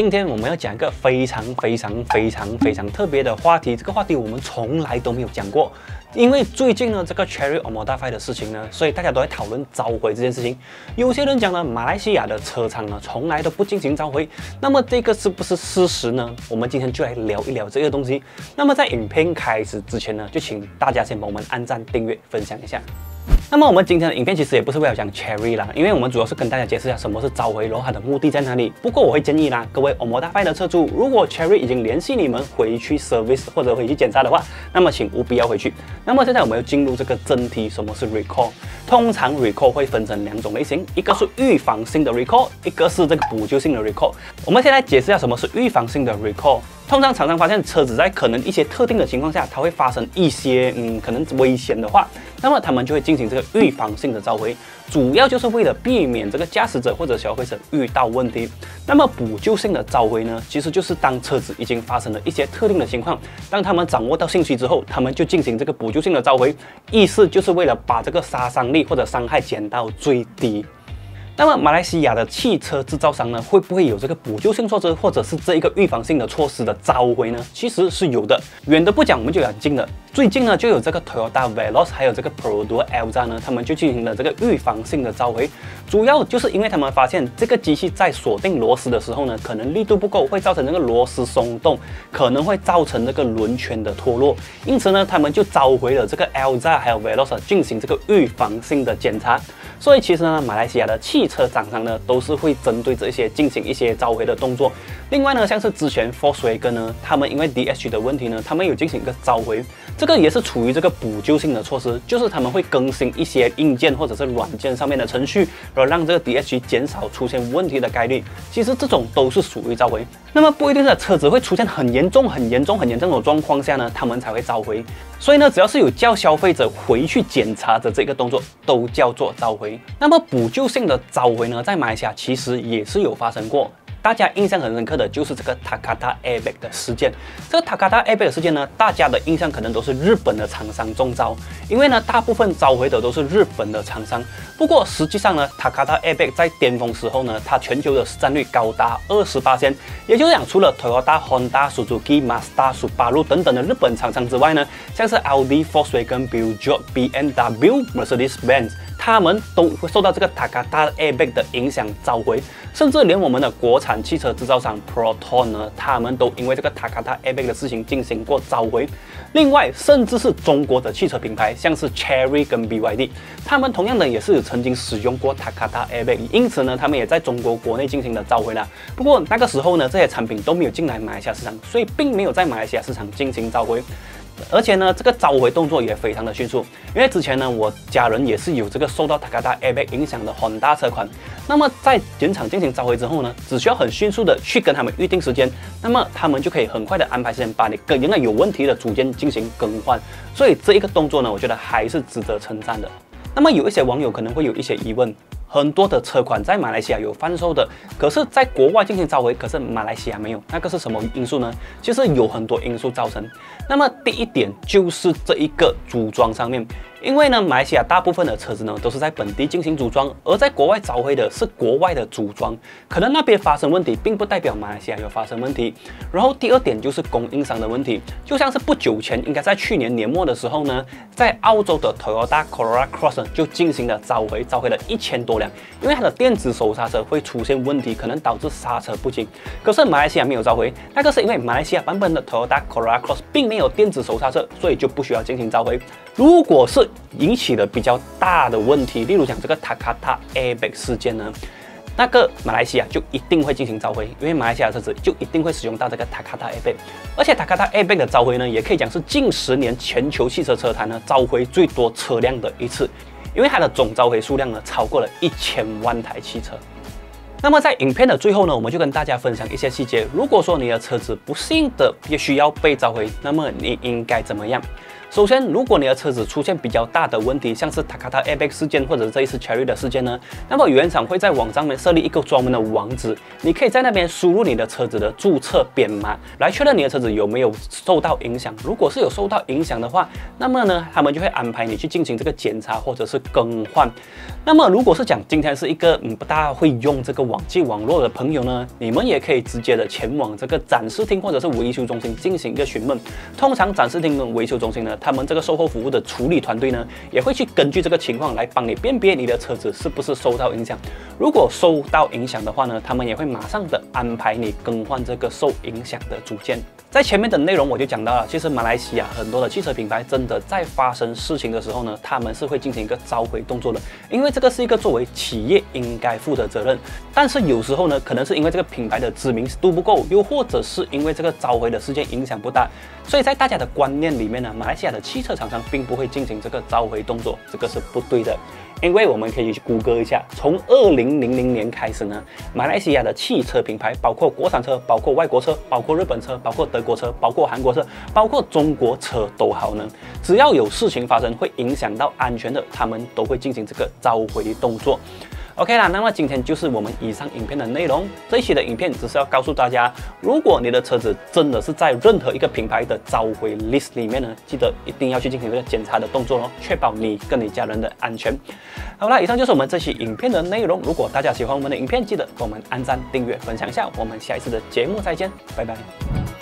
今天我们要讲一个非常非常非常非常特别的话题，这个话题我们从来都没有讲过。因为最近呢，这个 Cherry o m o d i f y 的事情呢，所以大家都在讨论召回这件事情。有些人讲呢，马来西亚的车厂呢，从来都不进行召回。那么这个是不是事实呢？我们今天就来聊一聊这个东西。那么在影片开始之前呢，就请大家先帮我们按赞、订阅、分享一下。那么我们今天的影片其实也不是为了讲 Cherry 啦，因为我们主要是跟大家解释一下什么是召回，然后它的目的在哪里。不过我会建议啦，各位欧摩大派的车主，如果 Cherry 已经联系你们回去 service 或者回去检查的话，那么请务必要回去。那么现在我们要进入这个真题，什么是 recall？通常 recall 会分成两种类型，一个是预防性的 recall，一个是这个补救性的 recall。我们先来解释一下什么是预防性的 recall。通常厂商发现车子在可能一些特定的情况下，它会发生一些嗯可能危险的话，那么他们就会进行这个预防性的召回，主要就是为了避免这个驾驶者或者消费者遇到问题。那么补救性的召回呢，其实就是当车子已经发生了一些特定的情况，当他们掌握到信息之后，他们就进行这个补救性的召回，意思就是为了把这个杀伤力或者伤害减到最低。那么马来西亚的汽车制造商呢，会不会有这个补救性措施，或者是这一个预防性的措施的召回呢？其实是有的，远的不讲，我们就讲近的。最近呢，就有这个 Toyota Veloz，还有这个 Prodo Elza 呢，他们就进行了这个预防性的召回，主要就是因为他们发现这个机器在锁定螺丝的时候呢，可能力度不够，会造成这个螺丝松动，可能会造成这个轮圈的脱落，因此呢，他们就召回了这个 Elza 还有 Veloz 进行这个预防性的检查。所以其实呢，马来西亚的汽车厂商呢，都是会针对这些进行一些召回的动作。另外呢，像是之前 f o r s w a g e n 呢，他们因为 DH 的问题呢，他们有进行一个召回。这个也是处于这个补救性的措施，就是他们会更新一些硬件或者是软件上面的程序，然后让这个 DH 减少出现问题的概率。其实这种都是属于召回。那么不一定是车子会出现很严重、很严重、很严重的状况下呢，他们才会召回。所以呢，只要是有叫消费者回去检查的这个动作，都叫做召回。那么补救性的召回呢，在马来西亚其实也是有发生过。大家印象很深刻的就是这个 Takata Airbag 的事件。这个 Takata Airbag 事件呢，大家的印象可能都是日本的厂商中招，因为呢，大部分召回的都是日本的厂商。不过实际上呢，Takata Airbag 在巅峰时候呢，它全球的市占率高达二十八千，也就是讲，除了 Toyota、Honda、Suzuki、Mazda、Subaru 等等的日本厂商之外呢，像是 Audi、Volkswagen、Peugeot、BMW、Mercedes-Benz。他们都会受到这个 Takata Airbag 的影响召回，甚至连我们的国产汽车制造商 Proton 呢，他们都因为这个 Takata Airbag 的事情进行过召回。另外，甚至是中国的汽车品牌，像是 Cherry 跟 BYD，他们同样的也是曾经使用过 Takata Airbag，因此呢，他们也在中国国内进行了召回了。不过那个时候呢，这些产品都没有进来马来西亚市场，所以并没有在马来西亚市场进行召回。而且呢，这个召回动作也非常的迅速，因为之前呢，我家人也是有这个受到 Takata AB 影响的很大车款。那么在原厂进行召回之后呢，只需要很迅速的去跟他们预定时间，那么他们就可以很快的安排时间把你跟原来有问题的组件进行更换。所以这一个动作呢，我觉得还是值得称赞的。那么有一些网友可能会有一些疑问。很多的车款在马来西亚有贩售的，可是在国外进行召回，可是马来西亚没有，那个是什么因素呢？其实有很多因素造成。那么第一点就是这一个组装上面。因为呢，马来西亚大部分的车子呢都是在本地进行组装，而在国外召回的是国外的组装，可能那边发生问题，并不代表马来西亚有发生问题。然后第二点就是供应商的问题，就像是不久前，应该在去年年末的时候呢，在澳洲的 Toyota Corolla Cross 就进行了召回，召回了一千多辆，因为它的电子手刹车会出现问题，可能导致刹车不进。可是马来西亚没有召回，那个是因为马来西亚版本的 Toyota Corolla Cross 并没有电子手刹车，所以就不需要进行召回。如果是引起了比较大的问题，例如讲这个 Takata Airbag 事件呢，那个马来西亚就一定会进行召回，因为马来西亚车子就一定会使用到这个 Takata Airbag，而且 Takata Airbag 的召回呢，也可以讲是近十年全球汽车车坛呢召回最多车辆的一次，因为它的总召回数量呢超过了一千万台汽车。那么在影片的最后呢，我们就跟大家分享一些细节。如果说你的车子不幸的也需要被召回，那么你应该怎么样？首先，如果你的车子出现比较大的问题，像是 Takata Airbag 事件或者这一次 Cherry 的事件呢，那么原厂会在网上面设立一个专门的网址，你可以在那边输入你的车子的注册编码，来确认你的车子有没有受到影响。如果是有受到影响的话，那么呢，他们就会安排你去进行这个检查或者是更换。那么如果是讲今天是一个嗯不大会用这个网际网络的朋友呢，你们也可以直接的前往这个展示厅或者是维修中心进行一个询问。通常展示厅跟维修中心呢，他们这个售后服务的处理团队呢，也会去根据这个情况来帮你辨别你的车子是不是受到影响。如果受到影响的话呢，他们也会马上的安排你更换这个受影响的组件。在前面的内容我就讲到了，其实马来西亚很多的汽车品牌真的在发生事情的时候呢，他们是会进行一个召回动作的，因为这个是一个作为企业应该负的责任。但是有时候呢，可能是因为这个品牌的知名度不够，又或者是因为这个召回的事件影响不大，所以在大家的观念里面呢，马来西亚的汽车厂商并不会进行这个召回动作，这个是不对的。因为我们可以去谷歌一下，从二零零零年开始呢，马来西亚的汽车品牌，包括国产车、包括外国车、包括日本车、包括德国车、包括韩国车、包括中国车都好呢，只要有事情发生会影响到安全的，他们都会进行这个召回动作。OK 啦，那么今天就是我们以上影片的内容。这一期的影片只是要告诉大家，如果你的车子真的是在任何一个品牌的召回 list 里面呢，记得一定要去进行这个检查的动作哦，确保你跟你家人的安全。好啦，以上就是我们这期影片的内容。如果大家喜欢我们的影片，记得给我们按赞、订阅、分享一下。我们下一次的节目再见，拜拜。